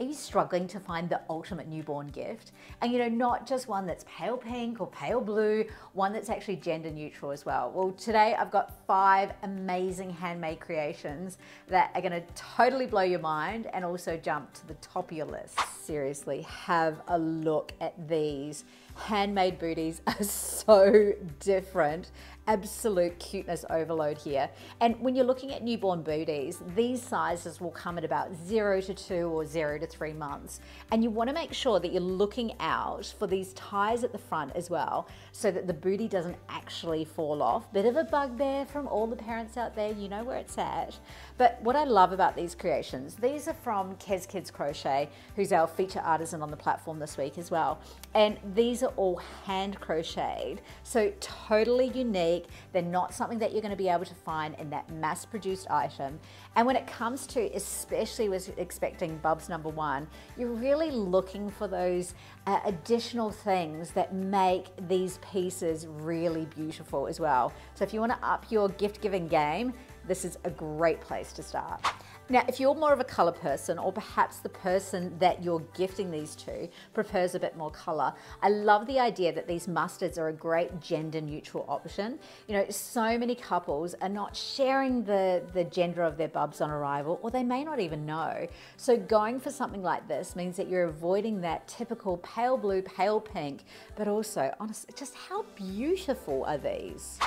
Are you struggling to find the ultimate newborn gift? And you know, not just one that's pale pink or pale blue, one that's actually gender neutral as well. Well, today I've got five amazing handmade creations that are gonna totally blow your mind and also jump to the top of your list. Seriously, have a look at these. Handmade booties are so different absolute cuteness overload here. And when you're looking at newborn booties, these sizes will come at about zero to two or zero to three months. And you wanna make sure that you're looking out for these ties at the front as well, so that the booty doesn't actually fall off. Bit of a bugbear from all the parents out there, you know where it's at. But what I love about these creations, these are from KezKidz Crochet, who's our feature artisan on the platform this week as well. And these are all hand crocheted, so totally unique. They're not something that you're going to be able to find in that mass produced item. And when it comes to, especially with expecting Bubs number one, you're really looking for those uh, additional things that make these pieces really beautiful as well. So if you want to up your gift giving game, this is a great place to start. Now, if you're more of a color person, or perhaps the person that you're gifting these to prefers a bit more color, I love the idea that these mustards are a great gender neutral option. You know, so many couples are not sharing the, the gender of their bubs on arrival, or they may not even know. So going for something like this means that you're avoiding that typical pale blue, pale pink, but also, honestly, just how beautiful are these?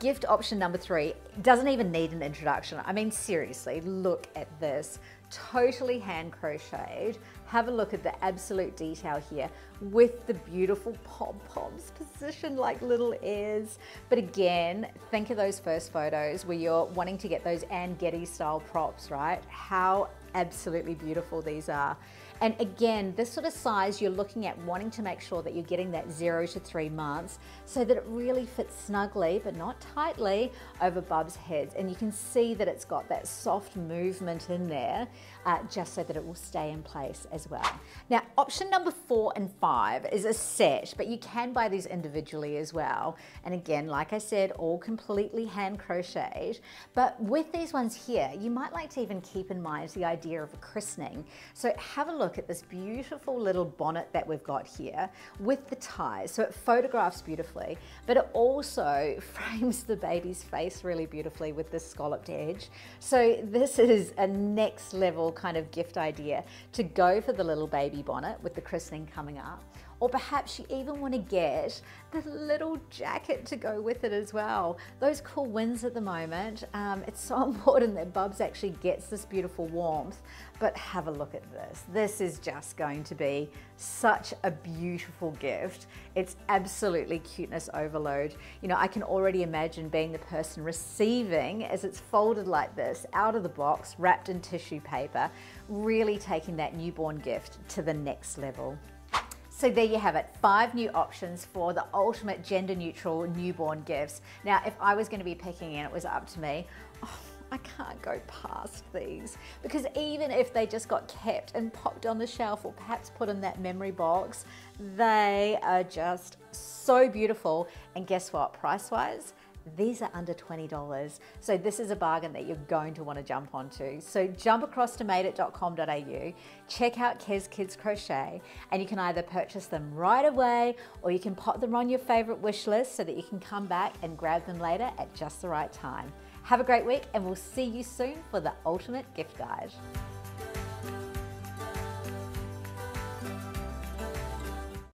Gift option number three doesn't even need an introduction. I mean, seriously, look at this. Totally hand crocheted. Have a look at the absolute detail here with the beautiful pom-poms positioned like little ears. But again, think of those first photos where you're wanting to get those Anne Geddes style props, right? How absolutely beautiful these are. And again, this sort of size you're looking at wanting to make sure that you're getting that zero to three months so that it really fits snugly, but not tightly, over Bub's heads. And you can see that it's got that soft movement in there, uh, just so that it will stay in place as well. Now, option number four and five is a set, but you can buy these individually as well. And again, like I said, all completely hand crocheted. But with these ones here, you might like to even keep in mind the idea idea of a christening. So have a look at this beautiful little bonnet that we've got here with the ties. So it photographs beautifully, but it also frames the baby's face really beautifully with this scalloped edge. So this is a next level kind of gift idea to go for the little baby bonnet with the christening coming up. Or perhaps you even want to get the little jacket to go with it as well. Those cool winds at the moment, um, it's so important that Bubs actually gets this beautiful warmth. But have a look at this. This is just going to be such a beautiful gift. It's absolutely cuteness overload. You know, I can already imagine being the person receiving as it's folded like this out of the box, wrapped in tissue paper, really taking that newborn gift to the next level. So there you have it, five new options for the ultimate gender neutral newborn gifts. Now, if I was gonna be picking and it was up to me, oh, I can't go past these because even if they just got kept and popped on the shelf or perhaps put in that memory box, they are just so beautiful. And guess what, price-wise, these are under $20. So this is a bargain that you're going to want to jump onto. So jump across to madeit.com.au, check out KezKidz Crochet, and you can either purchase them right away or you can pop them on your favorite wish list so that you can come back and grab them later at just the right time. Have a great week and we'll see you soon for the ultimate gift guide.